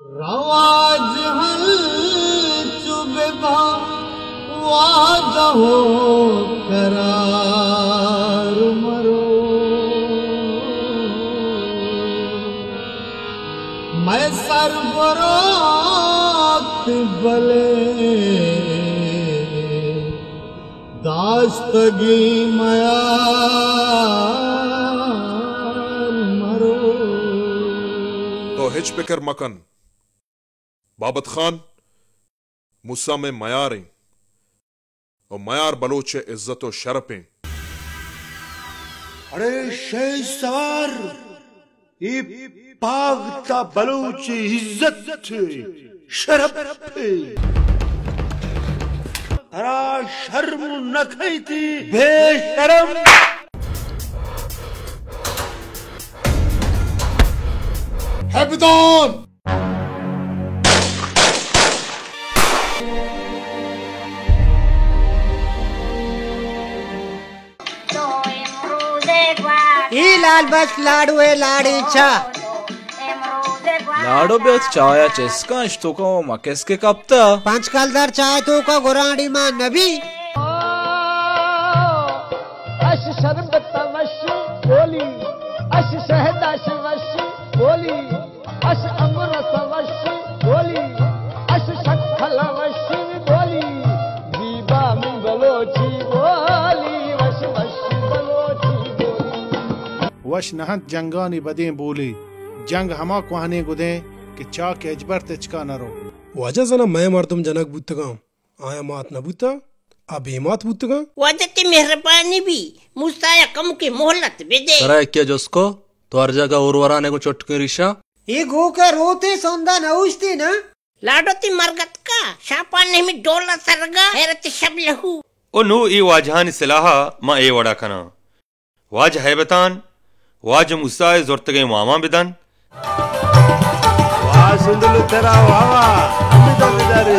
रवाज हल चुबे वाजा हो करार मरो। मैं सरबरात बले, दास्तगी मयार मरो। तो हिच फिकर मकन। बाबत खान मूसा में मयार और मयार बलोच इज़्ज़त और शरफ अरे शेष सवार, ये पागता बलूच इज़्ज़त शरफ अरा शर्म न खई थी, बेशरम। हैबदान ई लाल बस लाडू है लाड़ी ग्वार लाडो be čaja česka, što kao makeske kapta. पंच कलदर चाय तो का गुराड़ी माँ नबी। अश शरबत वश बोली। अश शहदाश वश बोली। अश अमरस वश वश नहत जंगानी बदें बोली जंग हमा कुहाने गुदे कि चाक एजबर तिचका नरो वजह जना मैं मर्दम जनक बुतगा आया मात न बुता अब ये मात बुतगा वजह ते मेहरबानी भी मुस्ताया कम की मोहलत भी दे। करा क्या जोस्को तो हर जगह उर्वराने को चुटकी रिशा? ई गो के रोते सौंदा नउस्ती ना। लाडोती मरगत का शापाने में डोला सरगा हैरत शब लहू। onu i wajhan silaha ma e wada kana waj haybatan waj ವಾಜಮುಸಾಯ ಜೊರ್ತಗೆ ಮಾಮಾ ಬಿದನ್ ವಾ ಸುಂದಲು ತೆರ ವಾವಾ ಅಮಿತವಿದಾರಿ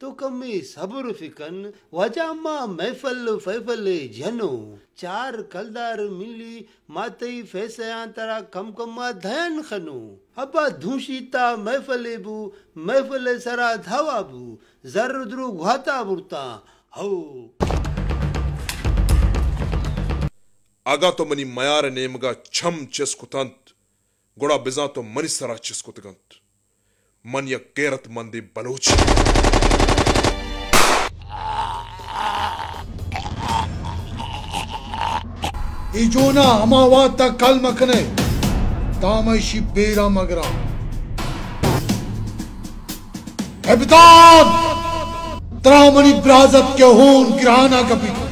तो कमी सब्र फिकन वजामा महफल फैफल जनो चार कलदार मिली मातई फैसया तरा कम कमा धयन खनु। अबा धूशीता महफले बु महफले सरा धावा बु। जर द्रु घाता बुरता, हो। आगा तो मनी मयार नेमगा छम चिस्कुतंत गुड़ा बिजा तो मनी सरा चिस्कुतगंत मन या गैरत मंदी बलोच। इजोना हमावाता कल मकने तामैशी बेरा मगरा। हैबदान तरामनी ब्राजत के होन गिराना कपी